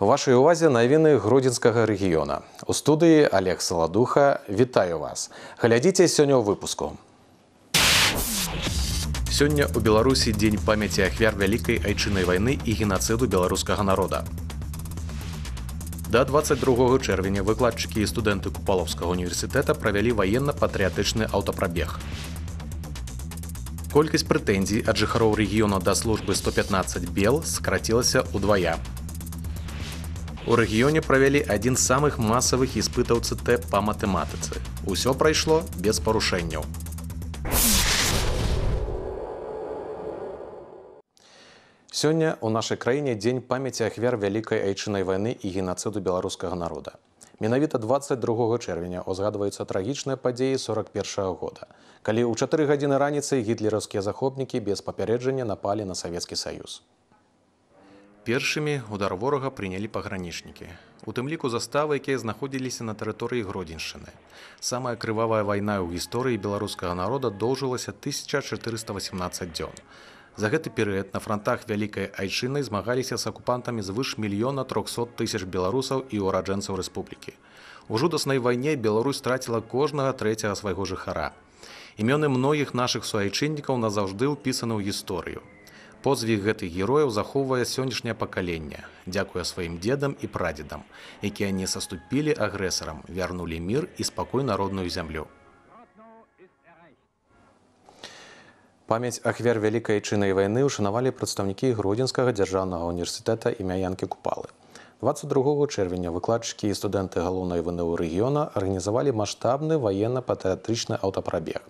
У вашій увазі новини Гродзенського регіону. У студії Олег Солодуха. Вітаю вас. Глядіться сьогодні у випуску. Сёння у Беларусі дзень памяці ахвяр вялікай айчыннай вайны і генацыду беларускага народа. Да 22 чэрвеня выкладчыкі і студэнты купалаўскага універсітэта правялі ваенна-патрыятычны аўтапрабег. Колькасць прэтэнзій ад жыхароў рэгіёна да службы 115 бел скарацілася ўдвая. У рэгіёне правялі адзін з самых масавых іспытаў ЦТ па матэматыцы. Усё прайшло без парушэнняў. Сёння ў нашай краіне дзень памяці ахвяр вялікай айчыннай вайны і генацыду беларускага народа. Менавіта 22 чэрвеня узгадваюцца трагічныя падзеі 41 года, калі ў 4 гадзіны раніцай гітлераўскія захопнікі без папярэджання напалі на савецкі саюз. Першымі удар ворага прынялі пагранічнікі. У тым ліку заставы, якія знаходзіліся на тэрыторыі Гродзеншчыны. Самая крывавая вайна ў гісторыі беларускага народа доўжылася 1418 дзён. За гэты перыяд на франтах вялікай айчыны змагаліся з акупантамі звыш мільёна 300 тысяч беларусаў і ўраджэнцаў рэспублікі. У жудаснай вайне Беларусь страціла кожнага трэцяга свайго жыхара. Імёны многіх нашых суайчыннікаў назаўжды ўпісаны ў гісторыю. Подзвіг гэтых герояў захоўвае сённяшняе пакаленне, дзякуя сваім дзедам і прадзедам, якія не саступілі агрэсарам, вярнулі мір і спакой народную зямлю. Памяць ахвяр вялікай чынай вайны ўшанавалі прадстаўнікі гродзенскага дзяржаўнага універсітэта імя янкі купалы. 22 чэрвеня выкладчыкі і студэнты галоўнай ВНУ рэгіёна арганізавалі маштабны ваенна-патрыятычны аўтапрабег.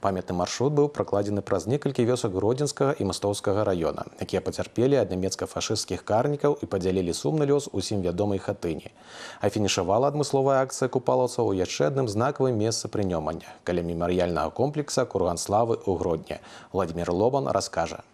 Памятны маршрут быў пракладзены праз некалькі вёсак гродзенскага і мастоўскага раёна, якія пацярпелі ад нямецка-фашысцкіх карнікаў і падзялілі сумны лёс усім вядомай хатыні. А фінішавала адмысловая акцыя купалаўцаў у яшчэ адным знакавым месцы прынёмання каля мемарыяльнага комплекса курган славы ў гродні. Владимир Лобан раскажа.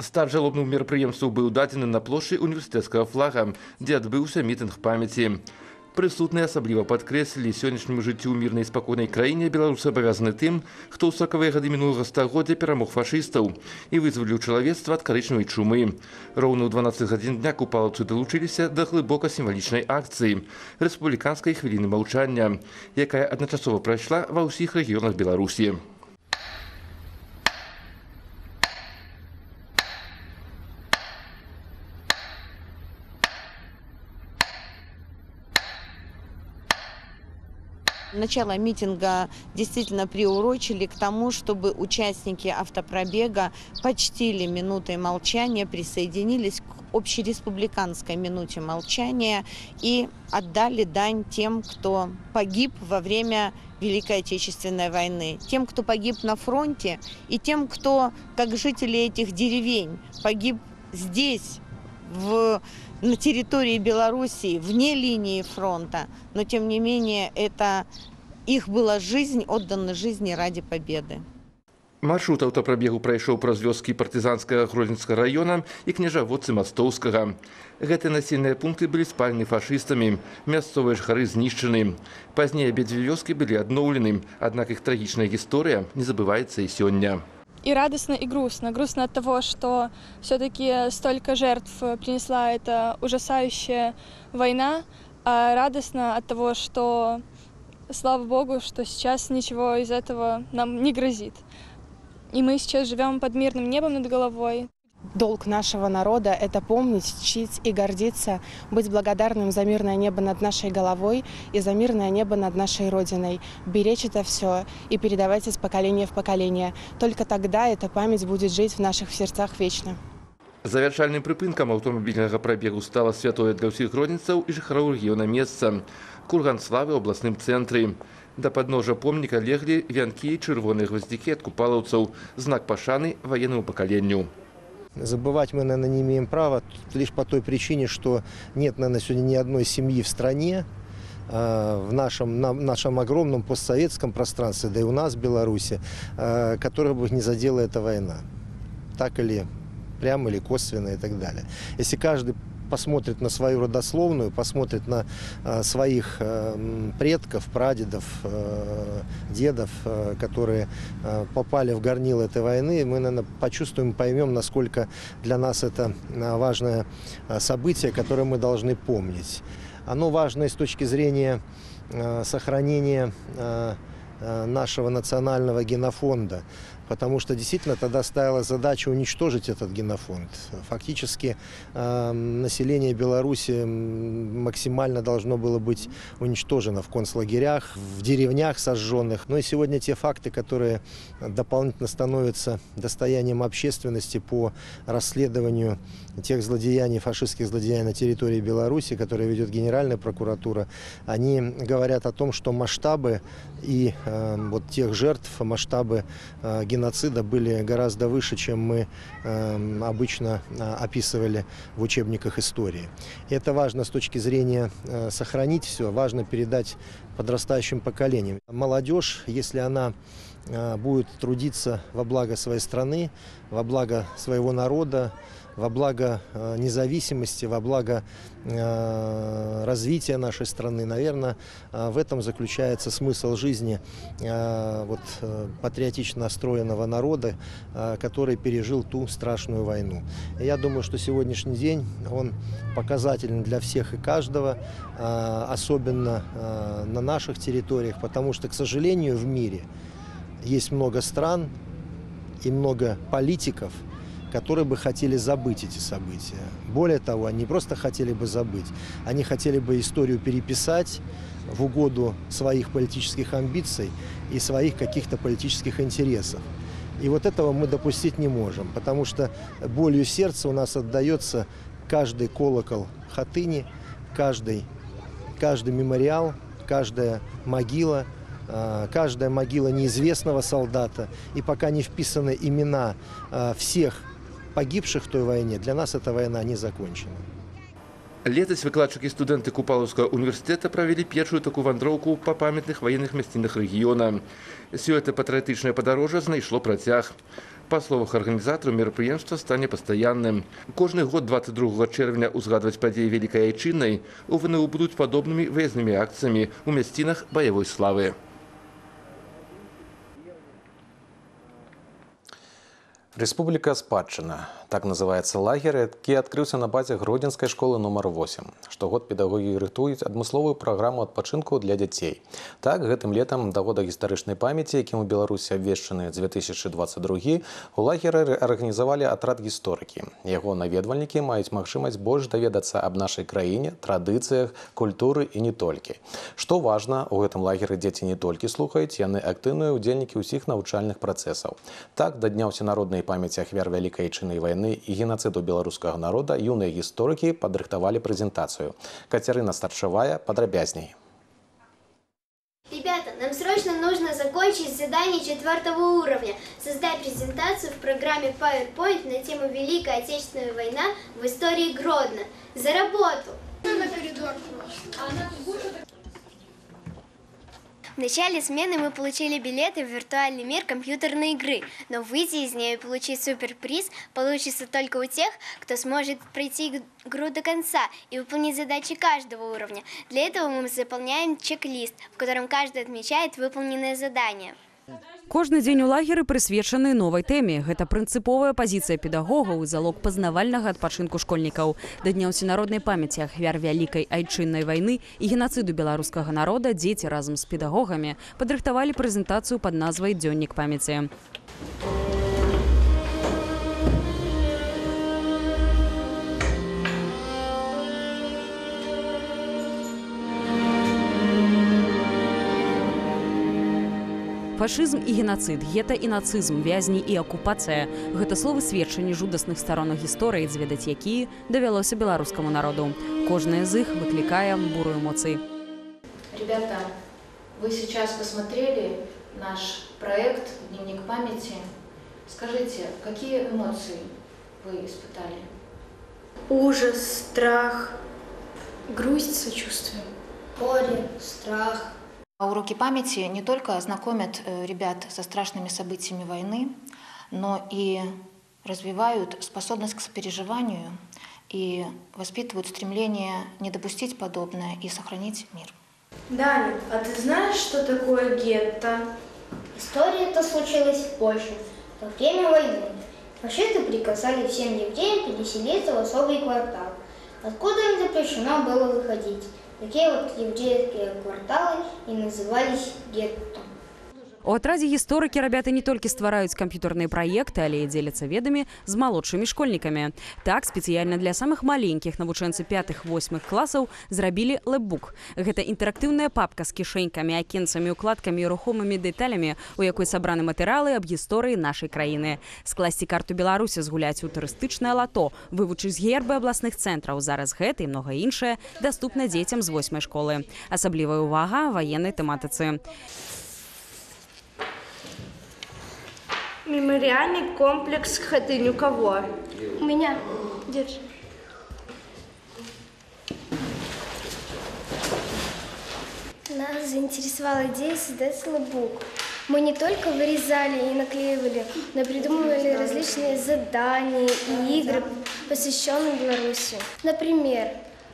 Старт жалобных мерапрыемстваў быў дадзены на плошчы універсітэцкага флага, дзе адбыўся мітынг памяці. Прысутныя асабліва падкрэслілі сённяшняму жыццю ў мірнай спакойнай краіне беларусы абавязаны тым, хто ў сакавыя гады мінулага стагоддзя перамог фашыстаў і вызваліў чалавецтва ад карычневай чумы. Роўна ў 12 гадзін дня купалаўцы далучыліся да глыбока сімвалічнай акцыі рэспубліканскай хвіліны маўчання, якая адначасова прайшла ва ўсіх рэгіёнах Беларусі. Начало митинга действительно приурочили к тому, чтобы участники автопробега почтили минутой молчания, присоединились к общереспубликанской минуте молчания и отдали дань тем, кто погиб во время Великой Отечественной войны, тем, кто погиб на фронте, и тем, кто, как жители этих деревень, погиб здесь, в, на территории Белоруссии, вне линии фронта, но тем не менее это их была жизнь, отдана жизни ради победы. Маршрут аўтапрабегу прайшоў праз вёскі партызанскага гродзенскага раёна і княжаводцы мастоўскага. Гэтыя насельныя пункты былі спалены фашыстамі, мясцовыя жыхары знішчаны. Пазней абедзве вёскі былі адноўлены, аднак іх трагічная гісторыя не забываецца і сёння. и радостно, и грустно. Грустно от того, что все-таки столько жертв принесла эта ужасающая война, а радостно от того, что, слава богу, что сейчас ничего из этого нам не грозит. И мы сейчас живем под мирным небом над головой. Долг нашего народа – это помнить, чтить и гордиться, быть благодарным за мирное небо над нашей головой и за мирное небо над нашей Родиной, беречь это все и передавать из поколения в поколение. Только тогда эта память будет жить в наших сердцах вечно. Завяршальным прыпынкам аўтамабільнага прабегу стала святое для ўсіх гродніцаў і жыхароў рэгіёна месца. Курган славы ў абласным цэнтры. Да падножа помніка леглі вянкі і чырвоныя гваздзікі ад купалаўцаў, знак пашаны ваеннаму пакаленню. Забывать мы, наверное, не имеем права лишь по той причине, что нет, наверное, сегодня ни одной семьи в стране, в нашем, на нашем огромном постсоветском пространстве, да и у нас в Беларуси, которых бы не задела эта война. Так или прямо или косвенно и так далее. Если каждый посмотрит на свою родословную, посмотрит на э, своих э, предков, прадедов, э, дедов, которые попали в горнило этой войны, мы, наверное, почувствуем, поймем, насколько для нас это важное событие, которое мы должны помнить. Оно важно и с точки зрения сохранения нашего национального генофонда, потому что действительно тогда стояла задача уничтожить этот генофонд. Фактически э, население Беларуси максимально должно было быть уничтожено в концлагерях, в деревнях сожженных. Но и сегодня те факты, которые дополнительно становятся достоянием общественности по расследованию тех злодеяний, фашистских злодеяний на территории Беларуси, которые ведет Генеральная прокуратура, они говорят о том, что масштабы и э, вот тех жертв, масштабы э, геноцида были гораздо выше, чем мы э, обычно э, описывали в учебниках истории. И это важно с точки зрения э, сохранить все, важно передать подрастающим поколениям. Молодежь, если она э, будет трудиться во благо своей страны, во благо своего народа, во благо э, независимости, во благо э, развития нашей страны. Наверное, э, в этом заключается смысл жизни вот, патриотично настроенного народа, который пережил ту страшную войну. Я думаю, что сегодняшний день он показателен для всех и каждого, особенно на наших территориях, потому что, к сожалению, в мире есть много стран и много политиков, которые бы хотели забыть эти события. Более того, они просто хотели бы забыть, они хотели бы историю переписать в угоду своих политических амбиций и своих каких-то политических интересов. И вот этого мы допустить не можем, потому что болью сердца у нас отдается каждый колокол хатыни, каждый, каждый мемориал, каждая могила, э, каждая могила неизвестного солдата. И пока не вписаны имена э, всех погибших в той войне, для нас эта война не закончена. Летась выкладчыкі студэнты купалаўскага універсітэта правялі першую такую вандроўку па памятных ваенных мясцінах рэгіёна. Сёлета патрыятычнае падарожжа знайшло працяг. Па словах арганізатараў мерапрыемства стане пастаянным. Кожны год 22 чэрвеня ўзгадваць падзеі вялікай айчыннай у ВНУ будуць падобнымі выязнымі акцыямі ў мясцінах баявой славы. Республика Спадчына. Так называется лагерь, які адкрыўся на базе Гродзенскай школы нумар 8. Штогод педагогі рыхтуюць адмысловую праграму адпачынку для дзяцей. Так, гэтым летам да года гістарычнай памяці, якім у Беларусі абвешчаны 2022, у лагеры арганізавалі атрад гісторыкі. Яго наведвальнікі маюць магчымасць больш даведацца аб нашай краіне, традыцыях, культуры і не толькі. Што важна, у гэтым лагеры дзеці не толькі слухаюць, яны актыўныя ўдзельнікі ўсіх навучальных працэсаў. Так, да дня ўсенароднай памяці ахвяр вялікай айчыннай вайны і генацыду беларускага народа юныя гісторыкі падрыхтавалі прэзентацыю. Кацярына Старшавая падрабязней. Ребята, нам срочно нужно закончить задание четвертого уровня. Создай презентацию в программе PowerPoint на тему Великая Отечественная война в истории Гродно. За работу! В начале смены мы получили билеты в виртуальный мир компьютерной игры, но выйти из нее и получить суперприз получится только у тех, кто сможет пройти игру до конца и выполнить задачи каждого уровня. Для этого мы заполняем чек-лист, в котором каждый отмечает выполненное задание. Кожны дзень у лагеры прысвечаны новай тэме. Гэта прынцыповая пазіцыя педагогаў і залог пазнавальнага адпачынку школьнікаў. Да дня ўсенароднай памяці ахвяр вялікай айчыннай вайны і генацыду беларускага народа дзеці разам з педагогамі падрыхтавалі прэзентацыю пад назвай дзённік памяці. Фашызм і генацыд, гета і нацызм, вязні і акупацыя. Гэта словы сведчанні жудасных старонак гісторыі, зведаць якія давялося беларускаму народу. Кожная з іх выклікае буру эмоцый. Ребята, вы сейчас посмотрели наш проект «Дневник памяти». Скажите, какие эмоции вы испытали? Ужас, страх, грусть, сочувствие. Горе, страх. А Уроки памяти не только знакомят э, ребят со страшными событиями войны, но и развивают способность к сопереживанию и воспитывают стремление не допустить подобное и сохранить мир. Даня, а ты знаешь, что такое гетто? История это случилась в Польше во время войны. Фашисты приказали всем евреям переселиться в особый квартал, откуда им запрещено было выходить. Такие вот еврейские кварталы и назывались гетто. У атрадзе гісторыкі рабяты не толькі ствараюць камп'ютарныя праекты, але і дзеляцца ведамі з малодшымі школьнікамі. Так спецыяльна для самых маленькіх навучэнцы пятых восьмых класаў зрабілі лэббук. Гэта інтэрактыўная папка з кішэнькамі, акенцамі, укладкамі і рухомымі дэталямі, у якой сабраны матэрыялы аб гісторыі нашай краіны. Скласці карту Беларусі згуляць у турыстычнае лато, вывучыць гербы абласных цэнтраў. Зараз гэта і многа іншае даступна дзецям з восьмай школы. Асаблівая ўвага ваеннай тэматыцы. Мемориальный комплекс Хатынь у кого? У меня Держи. Нас заинтересовала идея создать лэбук. Мы не только вырезали и наклеивали, но придумывали различные задания и игры, посвященные Беларуси. Например,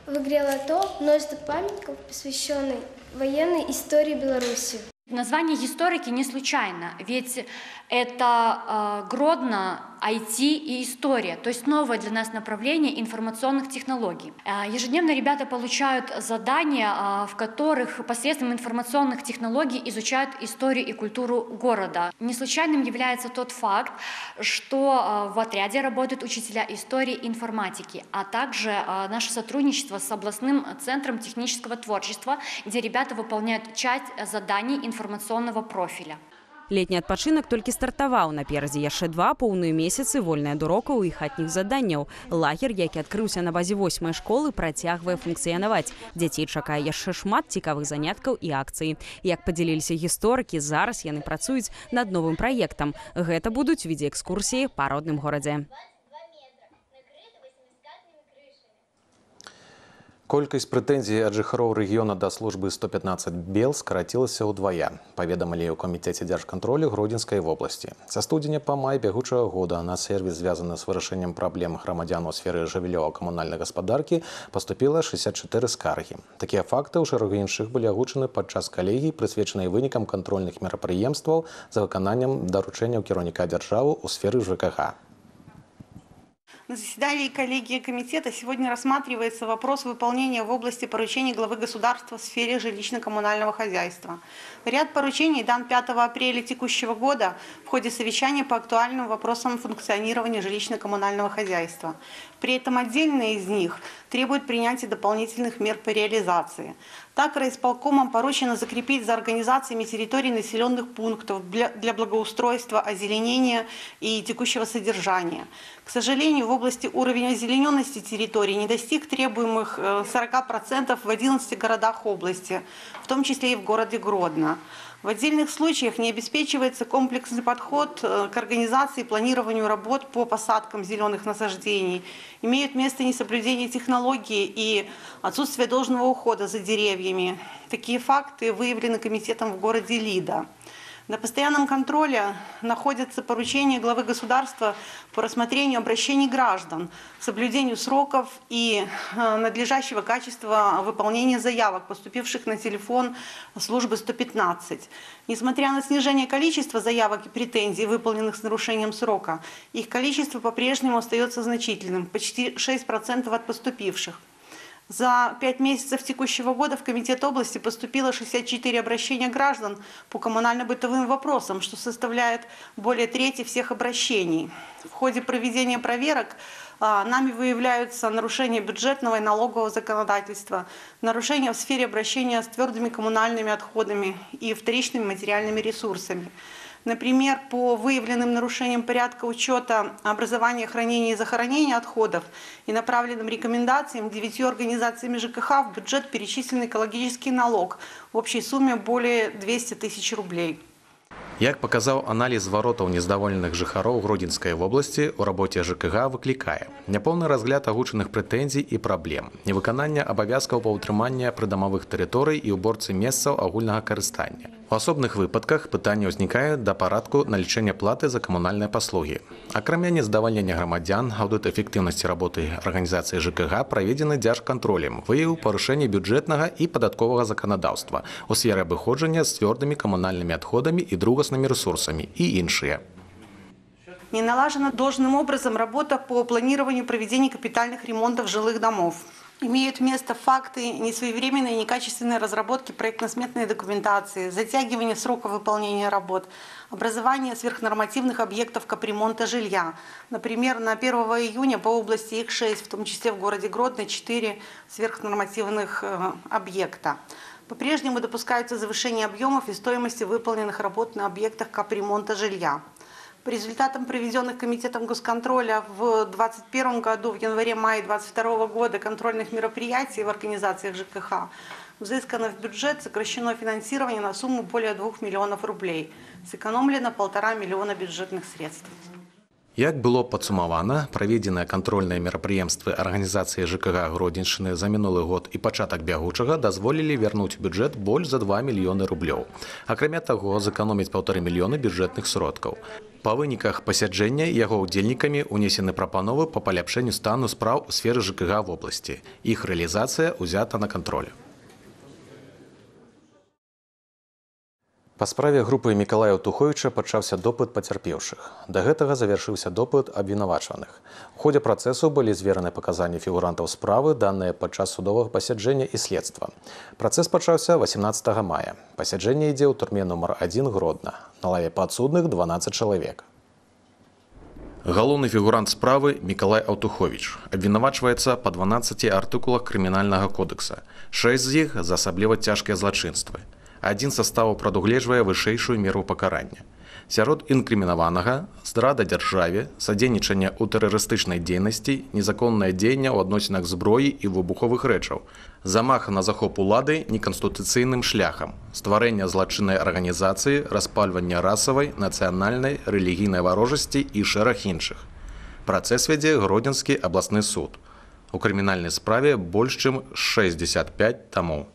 в игре «Лото» множество памятников, посвященных военной истории Беларуси. Название историки не случайно, ведь это э, Гродно, IT и история, то есть новое для нас направление информационных технологий. Э, ежедневно ребята получают задания, э, в которых посредством информационных технологий изучают историю и культуру города. Не случайным является тот факт, что э, в отряде работают учителя истории и информатики, а также э, наше сотрудничество с областным центром технического творчества, где ребята выполняют часть заданий информационного профиля. Летні адпачынак толькі стартаваў наперадзе яшчэ два поўныя месяцы вольная ад урокаў і хатніх заданняў. Лагер, які адкрыўся на базе восьмай школы, працягвае функцыянаваць. Дзяцей чакае яшчэ шмат цікавых заняткаў і акцый. Як падзяліліся гісторыкі, зараз яны працуюць над новым праектам. Гэта будуць відээкскурсіі па родным горадзе. Колькасць прэтэнзій ад жыхароў рэгіёна да службы 115 бел скарацілася ўдвая. Паведамілі ў камітэце дзяржкантролю гродзенскай вобласці. Са студзеня па май бягучага года на сервіс звязаны з вырашэннем праблем грамадзян у сферы жывілёва-камунальнай гаспадаркі паступіла 64 скаргі. Такія факты ў шэрагу іншых былі агучаны падчас калегій, прысвечанай вынікам кантрольных мерапрыемстваў за выкананнем даручэнняў кіраўніка дзяржавы ў сферы ЖКХ. На заседании коллегии комитета сегодня рассматривается вопрос выполнения в области поручений главы государства в сфере жилищно-коммунального хозяйства. Ряд поручений дан 5 апреля текущего года в ходе совещания по актуальным вопросам функционирования жилищно-коммунального хозяйства. При этом отдельные из них требуют принятия дополнительных мер по реализации. Так, райисполкомам поручено закрепить за организациями территорий населенных пунктов для, благоустройства, озеленения и текущего содержания. К сожалению, в области уровень озелененности территорий не достиг требуемых э, 40% в 11 городах области, в том числе и в городе Гродно. В отдельных случаях не обеспечивается комплексный подход э, к организации и планированию работ по посадкам зеленых насаждений. Имеют место несоблюдение технологии и отсутствие должного ухода за деревьями. Такие факты выявлены комитетом в городе Лида. На постоянном контроле находятся поручения главы государства по рассмотрению обращений граждан, соблюдению сроков и э, надлежащего качества выполнения заявок, поступивших на телефон службы 115. Несмотря на снижение количества заявок и претензий, выполненных с нарушением срока, их количество по-прежнему остается значительным, почти 6% от поступивших. За пять месяцев текущего года в Комитет области поступило 64 обращения граждан по коммунально-бытовым вопросам, что составляет более трети всех обращений. В ходе проведения проверок а, нами выявляются нарушения бюджетного и налогового законодательства, нарушения в сфере обращения с твердыми коммунальными отходами и вторичными материальными ресурсами. Например, по выявленным нарушениям порядка учета образования, хранения и захоронения отходов и направленным рекомендациям девятью организациями ЖКХ в бюджет перечислен экологический налог в общей сумме более 200 тысяч рублей. Як паказаў аналіз зваротаў нездаволеных жыхароў гродзенскай вобласці у рабоце ЖКГ выклікае няпоўны разгляд агучаных прэтэнзій і праблем невыканання абавязкаў па ўтрымання прыдамавых тэрыторый і ўборцы месцаў агульнага карыстання У асобных выпадках пытанне ўзнікае да парадку налічэння платы за камунальныя паслугі. Акрамя нездавальнення грамадзян, аўдыт эфектыўнасці работы арганізацыі ЖКГ праведзены дзяржкантролем, выявіў парушэнне бюджэтнага і падатковага заканадаўства у сферы абыходжання з цвёрдымі камунальнымі адходамі і другаснымі ресурсамі і іншыя. Не налажена должным образом работа по планированию проведения капитальных ремонтов жилых домов. Имеют место факты несвоевременной и некачественной разработки проектно-сметной документации, затягивания срока выполнения работ, образование сверхнормативных объектов капремонта жилья. Например, на 1 июня по области их 6, в том числе в городе Гродно 4 сверхнормативных э, объекта. По-прежнему допускаются завышение объемов и стоимости выполненных работ на объектах капремонта жилья. По результатам проведенных Комитетом госконтроля в 2021 году, в январе-мае 2022 года контрольных мероприятий в организациях ЖКХ взыскано в бюджет, сокращено финансирование на сумму более 2 миллионов рублей. Сэкономлено полтора миллиона бюджетных средств. Як было падсумавана, праведзеныя кантрольныя мерапрыемствы арганізацыі ЖКГ Гродзеншчыны за мінулы год і пачатак бягучага дазволілі вярнуць бюджэт больш за 2 мільёны рублёў. Акрамя таго, зэканоміць паўтары мільёны бюджэтных сродкаў. Па выніках пасяджэння яго ўдзельнікамі ўнесены прапановы па паляпшэнню стану спраў у сферы ЖКГ вобласці. Іх рэалізацыя ўзята на кантроль. Па справе групы Мікалая Туховіча пачаўся допыт пацярпеўшых. Да гэтага завяршыўся допыт абвінавачаных. У ходзе працэсу былі звераны паказанні фігурантаў справы, даныя падчас судовага пасяджэння і следства. Працэс пачаўся 18 мая. Пасяджэнне ідзе ў турме нумар 1 Гродна. На лаве падсудных 12 чалавек. Галоўны фігурант справы Мікалай Аўтуховіч абвінавачваецца па 12 артыкулах крымінальнага кодекса. 6 з іх за асабліва цяжкія злачынствы. Адзін саставу прадугледжвае вышэйшую меру пакарання. Сярод інкрымінаванага здрада дзяржаве, садзейнічанне ў тэрарыстычнай дзейнасці, незаконнае дзеянне ў адносінах зброі і выбуховых рэчаў, замах на захоп улады неканстытуцыйным шляхам, стварэння злачыннай арганізацыі, распальвання расавай, нацыянальнай, рэлігійнай варожасці і шэраг іншых. Працэс вядзе гродзенскі абласны суд. У крымінальнай справе больш чым 65 тамоў.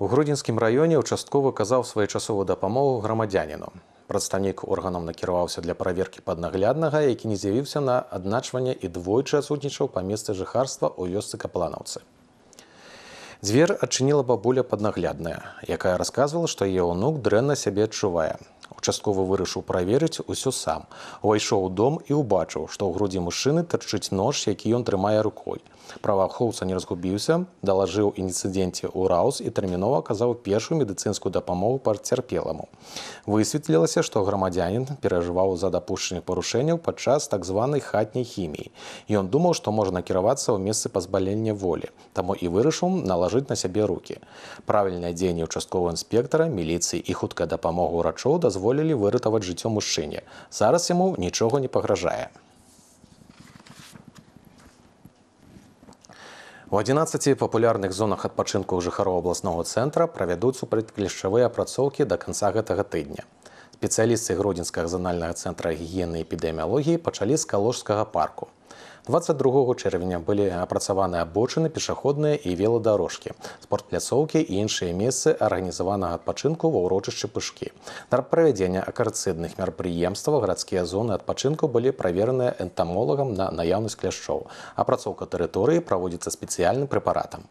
У грудзенскім раёне участковы казаў своечасовую дапамогу грамадзяніну. Прадстаўнік органам накіраваўся для праверкі паднагляднага, які не з'явіўся на адначванне і двойчы адсутнічаў па месцы жыхарства ў вёсцы капланаўцы. Дзвер адчыніла бабуля паднаглядная, якая расказвала, што яе ўнук дрэнна сябе адчувае. Участковы вырашыў праверыць усё сам. Увайшоў у дом і ўбачыў, што ў грудзі мужчыны тырчыць нож, які ён трымае рукой. Праваахоўца не разгубіўся, далажыў інцыдэнце ў раус і тэрмінова аказаў першую медыцынскую дапамогу пацярпеламу. Высветлілася, што грамадзянін перажываў за дапушчанне парушэнняў падчас так званай хатняй хіміі. Ён думаў, што можа накіравацца ў месцы пазбалення волі, таму і вырашыў налажыць на сябе рукі. Правільнае дзеянне участкового інспектара, міліцыі і хуткая дапамога ўрачоў дазволілі выратаваць жыццё мужчыне. Зараз яму нічога не пагражае. У 11 папулярных зонах адпачынку жыхароў абласнога цэнтра правядуць супрацьклішчавыя апрацоўкі да канца гэтага тыдня. Спецыялісты гродзенскага зональнага цэнтра гігіены і эпідэміялогіі пачалі з каложскага парку. 22 чэрвеня былі апрацаваны абочыны пешаходныя і веладарожкі, спортпляцоўкі і іншыя месцы арганізаванага адпачынку ва ўрочышчы пышкі. На правядзення акарцыдных мерапрыемстваў гарадскія зоны адпачынку былі правераныя энтамолагам на наяўнасць кляшчоў. Апрацоўка тэрыторыі праводзіцца спецыяльным препаратам.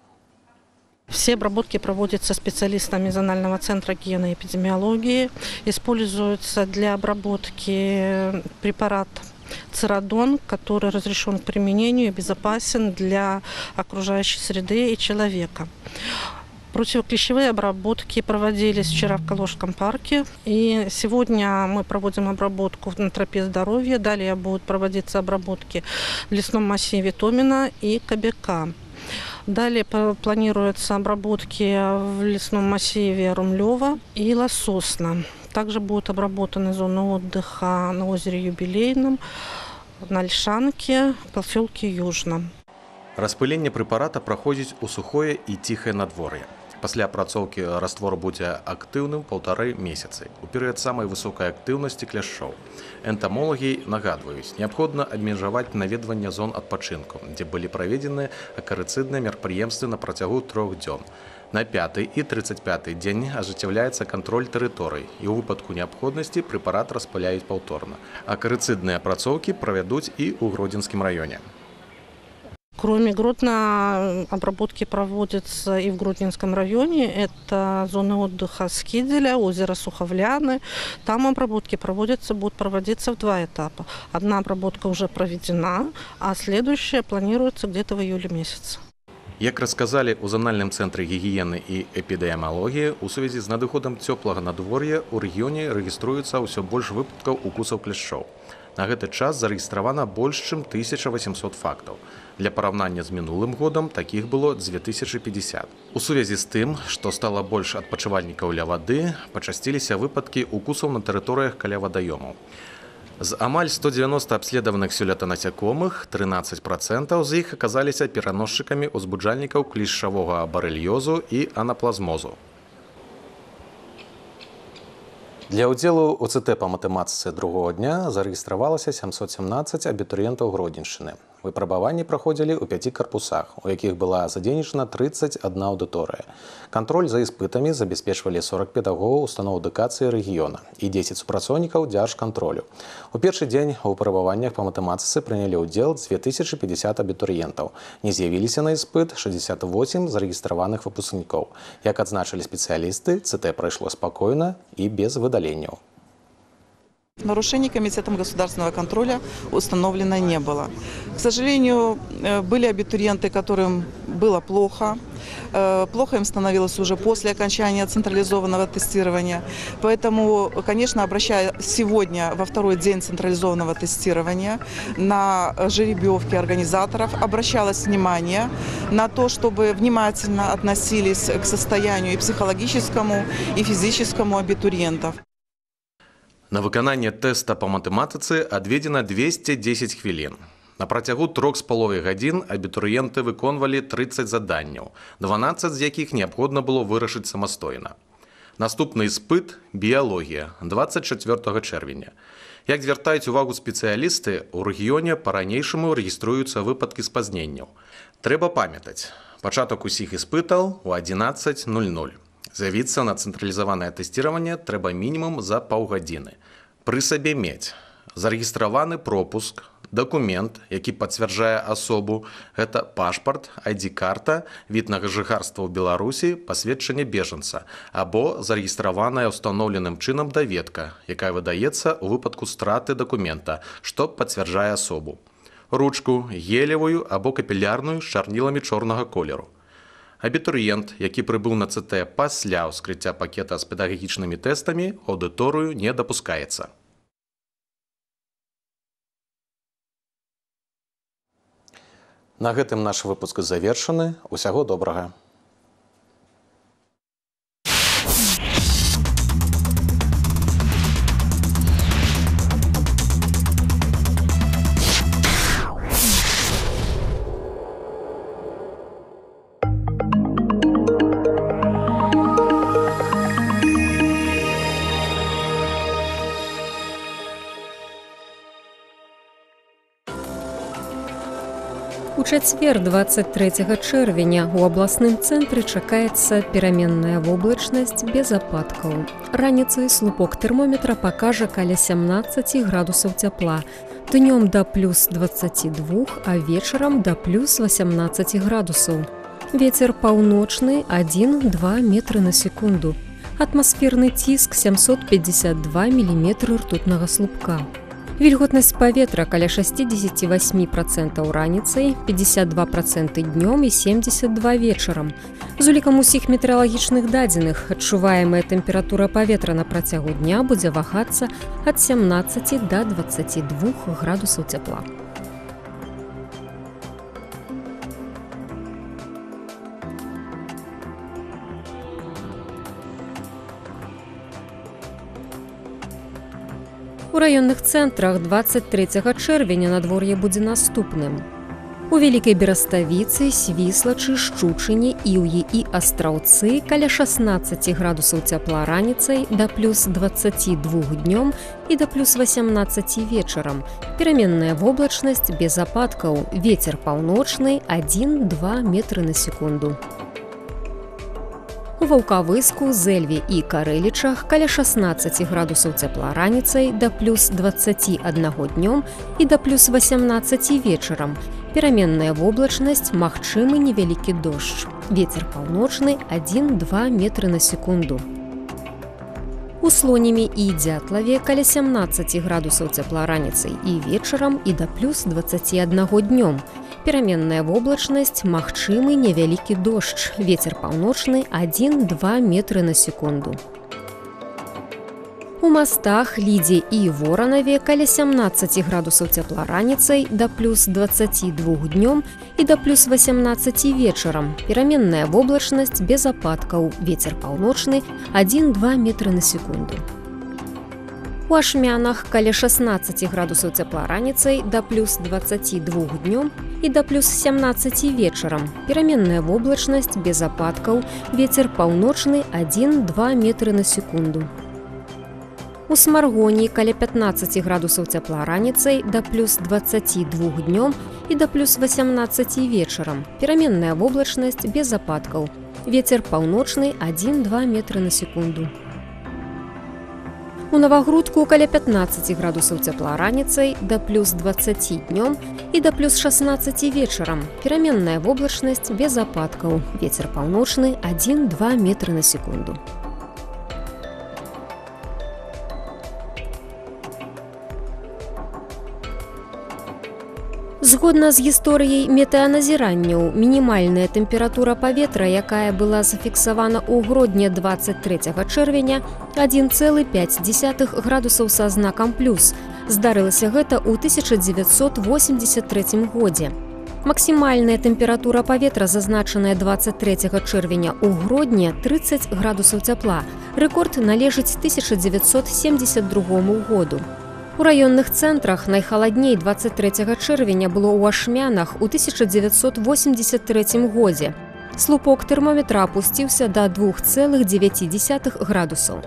Все обработки проводятся специалистами зонального центра и эпидемиологии. Используется для обработки препарат церадон, который разрешен к применению и безопасен для окружающей среды и человека. Противоклещевые обработки проводились вчера в Калужском парке. И сегодня мы проводим обработку на тропе здоровья. Далее будут проводиться обработки в лесном массиве Томина и Кобяка. Далее планируются обработки в лесном массиве Румлева и Лососна. Также будут обработаны зоны отдыха на озере Юбилейном, на Льшанке, в поселке Южном. Распыленне прэпарата праходзіць у сухое і ціхае надвор'е. Пасля апрацоўкі раствор будзе актыўным паўтары месяцы у перыяд самай высокай актыўнасці кляшоў. Энтамолагі нагадваюць, неабходна абмежаваць наведванне зон адпачынку, дзе былі праведзены акарыцыдныя мерапрыемствы на працягу трох дзён. На пяты і 35 дзень ажыццяўляецца кантроль тэрыторый і ў выпадку неабходнасці прэпарат распыляюць паўторна. Акарыцыдныя апрацоўкі правядуць і ў гродзенскім раёне. Кроме Гродно, обработки проводятся и в Гродненском районе. Это зоны отдыха Скиделя, озеро Суховляны. Там обработки проводятся, будут проводиться в два этапа. Одна обработка уже проведена, а следующая планируется где-то в июле месяце. Як расказалі ў занальным цэнтры гігіены і эпідэміялогіі, у сувязі з надыходам цёплага надвор'я ў рэгіёне рэгіструецца ўсё больш выпадкаў укусаў кляшоў. На гэты час зарэгістравана больш чым 1800 фактаў. Для параўнання з мінулым годам такіх было 2050. У сувязі з тым, што стала больш адпачывальнікаў ля вады, пачасціліся выпадкі укусаў на тэрыторыях каля вадаёмаў. З амаль 190 абследаваных сёлета насякомых 13% з іх аказаліся пераносчыкамі ўзбуджальнікаў клішавога барэльёзу і анаплазмозу. Для ўдзелу ў ЦТ па матэматыцы другого дня зарэгістравалася 717 абітурыентаў Гродзеншчыны. Выпрабаванні праходзілі ў пяці карпусах, у якіх была задзейнічана 31 аўдыторыя. Кантроль за іспытамі забяспечвалі 40 педагогаў устаноў адукацыі рэгіёна і 10 супрацоўнікаў дзяржкантролю. У першы дзень у выпрабаваннях па матэматыцы прынялі ўдзел 2050 абітурыентаў. Не з'явіліся на іспыт 68 зарэгістраваных выпускнікоў. Як адзначылі спецыялісты, ЦТ прайшло спакойна і без выдаленняў. Нарушений Комитетом государственного контроля установлено не было. К сожалению, э, были абитуриенты, которым было плохо. Э, Плохо им становилось уже после окончания централизованного тестирования. Поэтому, конечно, обращая сегодня во второй день централизованного тестирования на жеребьевки организаторов, обращалось внимание на то, чтобы внимательно относились к состоянию и психологическому, и физическому абитуриентов. На выкананне тэста па матэматыцы адведзена 210 хвілін. На працягу трох з паловай гадзін абітурыенты выконвалі 30 заданняў, 12 з якіх неабходна было вырашыць самастойна. Наступны іспыт біялогія 24 чэрвеня. Як звяртаюць увагу спецыялісты, у рэгіёне па-ранейшаму рэгіструюцца выпадкі спазненняў. Трэба памятаць, пачатак усіх іспытаў у 11:00. З'явіцца на цэнтралізаванае тэсціраванне трэба мінімум за паўгадзіны. Пры сабе мець зарэгістраваны пропуск, дакумент, які пацвярджае асобу, гэта пашпарт, ID-карта, віднага жыхарства ў Беларусі, пасведчанне бежанца або зарэгістраваная ўстаноўленым чынам даведка, якая выдаецца ў выпадку страты дакумента, што пацвярджае асобу. Ручку, гелевую або капілярную з чарніламі чорнага колеру. Абітурыент, які прыбыў на ЦТ пасля ўскрыцця пакета з педагагічнымі тэстамі, аўдыторыю не дапускаецца. На гэтым наш выпуск завершаны. Усяго добрага. Чацвер 23 чэрвеня у абласным цэнтры чакаецца пераменная воблачнасць без ападкаў. Раніцай слупок тэрмометра пакажа каля 17 градусаў цяпла. Днём да плюс 22, а вечарам да плюс 18 градусаў. Вецер паўночны 1-2 метры на секунду. Атмасферны ціск 752 міліметры ртутнага слупка. Вільготнасць паветра каля 68% раніцай, 52% днём і 72 вечарам. З улікам усіх метэаралагічных дадзеных адчуваемая тэмпература паветра на працягу дня будзе вагацца ад 17 до 22 градусаў цяпла. У раённых цэнтрах 23 чэрвеня надвор'е будзе наступным. У вялікай бераставіцы, свіслачы, шчучыне, іўі і астраўцы каля 16 градусаў цяпла раніцай да плюс 22 днём і да плюс 18 вечарам. Пераменная воблачнасць без ападкаў, вецер паўночны 1-2 метры на секунду. У ваўкавыску, зэльве і карэлічах каля 16 градусаў цяпла раніцай да плюс 21 днём і да плюс 18 вечарам. Пераменная воблачнасць магчымы невялікі дождж. Вецер паўночны 1-2 метры на секунду. Слонямі і дзятлаве каля 17 градусаў цяпла раніцай і вечарам і да плюс 21 днём. Пераменная воблачнасць магчымы невялікі дождж. Вецер паўночны 1-2 метры на секунду. У мастах лідзе і воранаве каля 17 градусаў цяпла раніцай да плюс 22 днём і да плюс 18 вечарам. Пераменная воблачнасць без ападкаў, вецер паўночны 1-2 метры на секунду. У ашмянах каля 16 градусаў цяпла раніцай да плюс 22 днём і да плюс 17 вечарам. Пераменная воблачнасць без ападкаў, вецер паўночны 1-2 метры на секунду. У смаргоні каля 15 градусаў цяпла раніцай да плюс 22 днём і да плюс 18 вечарам. Пераменная воблачнасць без ападкаў. Вецер паўночны 1-2 метры на секунду. У навагрудку каля 15 градусаў цяпла раніцай да плюс 20 днём і да плюс 16 вечарам. Пераменная воблачнасць без ападкаў. Вецер паўночны 1-2 метры на секунду. Згодна з гісторыяй метэаназіранняў, мінімальная тэмпература паветра, якая была зафіксавана ў грудні 23 чэрвеня 1,5 градусаў са знакам плюс. Здарылася гэта ў 1983 годзе. Максімальная тэмпература паветра, зазначаная 23 чэрвеня ў грудні 30 градусаў цяпла. Рэкорд належыць 1972 году. У раённых цэнтрах найхаладней 23 чэрвеня было ў ашмянах у 1983 годзе. Слупок тэрмометра апусціўся да 2,9 градусаў.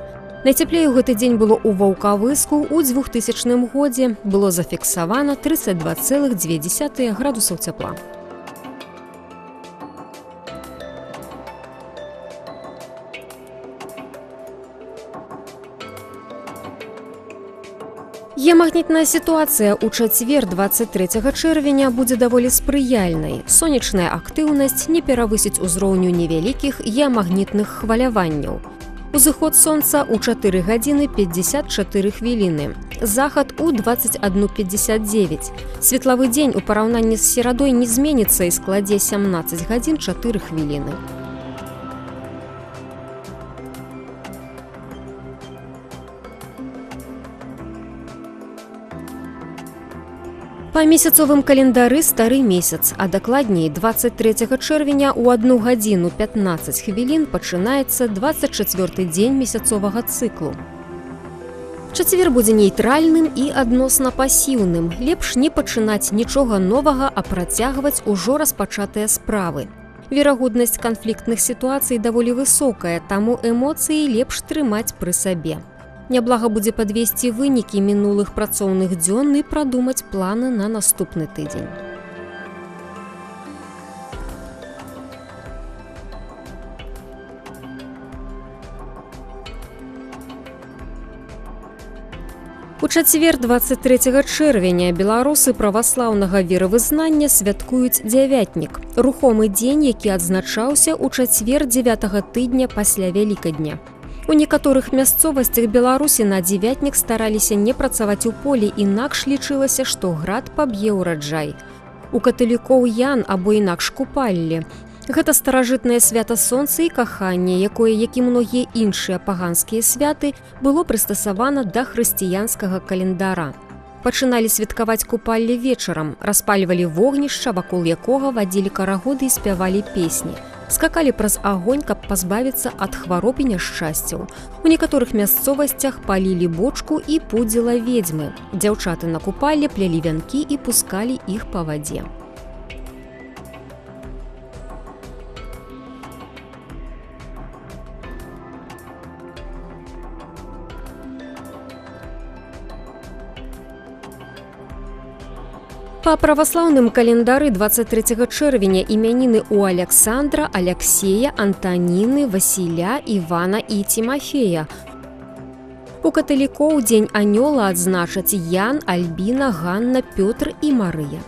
Найцяплей у гэты дзень было ў ваўкавыску ў 2000 годзе было зафіксавана 32,2 градусаў цяпла. Геамагнітная сітуацыя ў чацвер 23 чэрвеня будзе даволі спрыяльнай. Сонечная актыўнасць не перавысіць узроўню невялікіх геамагнітных хваляванняў. Узыход сонца ў 4 гадзіны 54 хвіліны. Захад у 2159. Светлавы дзень у параўнанні з серадой не зменіцца і складзе 17 гадзін 4 хвіліны. Па месяцовым календары стары месяц, а дакладней 23 чэрвеня ў одну гадзіну 15 хвілін пачынаецца 24 дзень месяцовага цыклу. Чацвер будзе нейтральным і адносна пасіўным. Лепш не пачынаць нічога новага, а працягваць ужо распачатыя справы. Верагоднасць канфліктных сітуацый даволі высокая, таму эмоцыі лепш трымаць пры сабе. Няблага будзе падвесці вынікі мінулых працоўных дзён і прадумаць планы на наступны тыдзень. У чацвер 23 чэрвеня беларусы праваслаўнага веравызнання святкуюць дзявятнік. Рухомы дзень, які адзначаўся ў чацвер 9 тыдня пасля вялікадня. У некаторых мясцовасцях беларусі на дзевятнік стараліся не працаваць у полі інакш лічылася што град паб'е ўраджай. У каталікоў ян або інакш купаллі. Гэта старажытнае свята сонца і каханне якое як і многія іншыя паганскія святы было прыстасавана да хрысціянскага календара. Пачыналі святкаваць купаллі вечарам распальвалі вогнішча вакол якога вадзілі карагоды і спявалі песні скакалі праз агонь, каб пазбавіцца ад хвароб і няшчасцяў. У некаторых мясцовасцях палілі бочку і пудзіла ведзьмы. Дзяўчаты на купалле плялі вянкі і пускалі іх па вадзе. Па праваслаўным календары 23 чэрвеня імяніны ў Александра, Алексея, Антаніны, Васіля, Івана і Тимофея. У каталікоў дзень анёла адзначаць Ян, Альбіна, Ганна, Пётр і Марыя.